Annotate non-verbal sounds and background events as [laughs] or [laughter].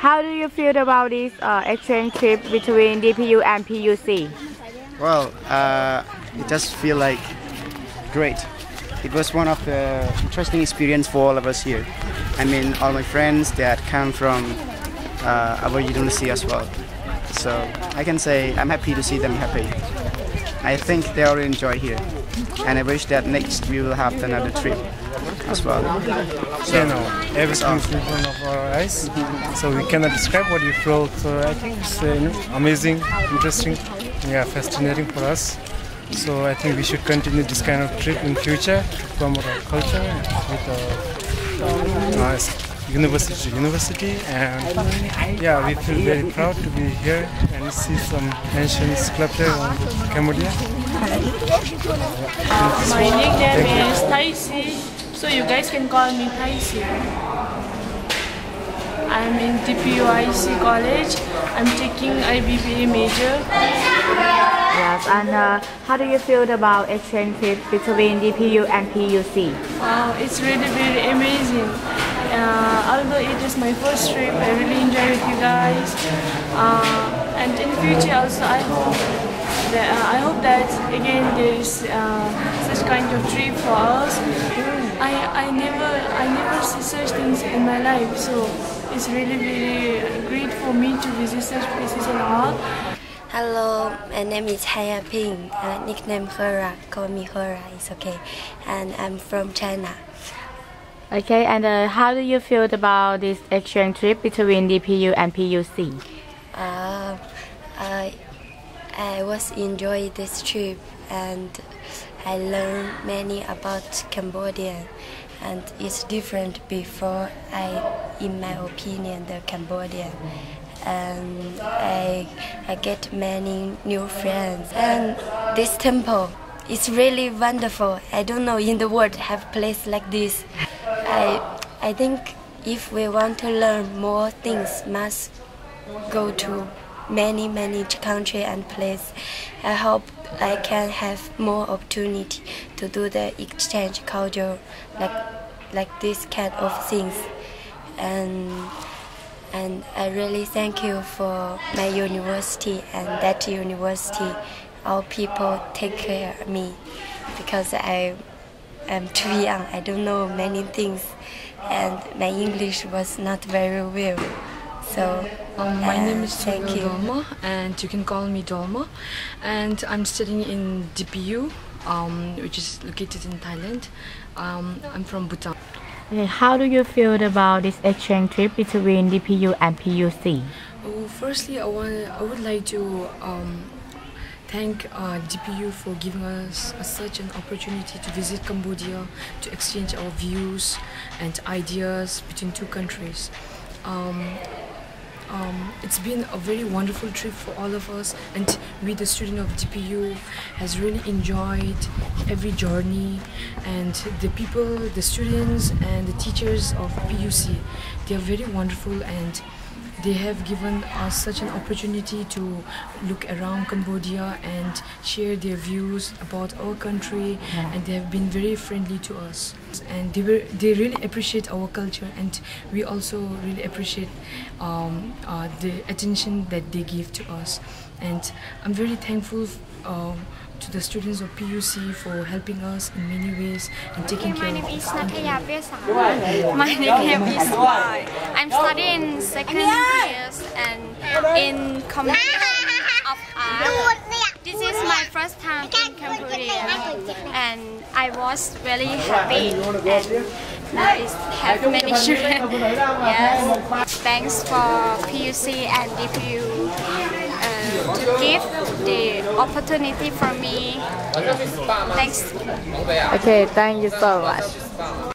How do you feel about this uh, exchange trip between DPU and PUC? Well, uh, it just feel like great. It was one of the interesting experience for all of us here. I mean, all my friends that come from uh, our university as well. So I can say I'm happy to see them happy. I think they all enjoy here, and I wish that next we will have another trip as well. you know, everything's in front of our eyes. So we cannot describe what we felt. So I think it's uh, amazing, interesting, yeah, fascinating for us. So I think we should continue this kind of trip in future to promote our culture with uh, uh, university university. And yeah, we feel very proud to be here and see some ancient sculpture on Cambodia. My nickname is Taisi, so you guys can call me Taisi. I'm in DPUIC college. I'm taking IBBA major. Yes, and uh, how do you feel about exchange between DPU and PUC? Wow, it's really very amazing. Uh, although it is my first trip, I really enjoy with you guys. Uh, and in the future also, I hope that uh, I hope that again there is uh, such kind of trip for us. I, I never I never see such things in my life, so it's really very great for me to visit such places and all. Hello, my name is Haya Ping, uh, nickname Hera, call me Hera, it's okay. And I'm from China. Okay, and uh, how do you feel about this exchange trip between DPU and PUC? Uh, I, I was enjoy this trip and I learned many about Cambodia and it's different before I, in my opinion, the Cambodian. And um, I, I get many new friends. And this temple is really wonderful. I don't know in the world have place like this. I, I think if we want to learn more things, must go to many many country and place. I hope I can have more opportunity to do the exchange culture like like this kind of things. And and I really thank you for my university and that university. All people take care of me because I am too young. I don't know many things, and my English was not very well. So Um, my uh, name is thank Thank you. Dolma, and you can call me Dolma. And I'm studying in DPU, um, which is located in Thailand. Um, I'm from Bhutan. Okay, how do you feel about this exchange trip between DPU and PUC? Oh, firstly, I want I would like to um, thank uh, DPU for giving us uh, such an opportunity to visit Cambodia, to exchange our views and ideas between two countries. Um, um, it's been a very wonderful trip for all of us and we the student of DPU has really enjoyed every journey and the people the students and the teachers of PUC they are very wonderful and they have given us such an opportunity to look around Cambodia and share their views about our country and they have been very friendly to us. And they were they really appreciate our culture and we also really appreciate um, uh, the attention that they give to us and I'm very thankful um, to the students of PUC for helping us in many ways and taking care My of name is us. Thank you. Nakaya Piasar. My nickname is. I'm studying second years and in combination of art. This is my first time in Cambodia and I was really happy and is have many [laughs] children. Yes. Thanks for PUC and DPU uh, to give the opportunity for me. Thanks. Okay, thank you so much.